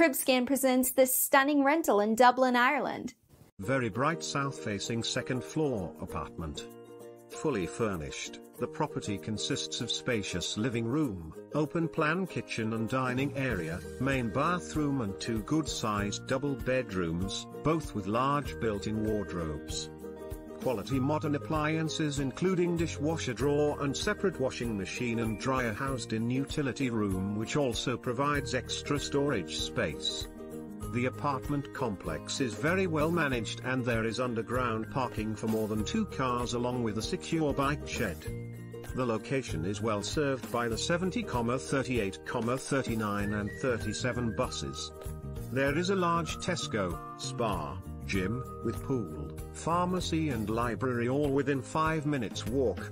Cribscan presents this stunning rental in Dublin, Ireland. Very bright south-facing second floor apartment. Fully furnished, the property consists of spacious living room, open plan kitchen and dining area, main bathroom and two good-sized double bedrooms, both with large built-in wardrobes quality modern appliances including dishwasher drawer and separate washing machine and dryer housed in utility room which also provides extra storage space. The apartment complex is very well managed and there is underground parking for more than two cars along with a secure bike shed. The location is well served by the 70, 38, 39 and 37 buses. There is a large Tesco, Spar, gym, with pool, pharmacy and library all within 5 minutes walk.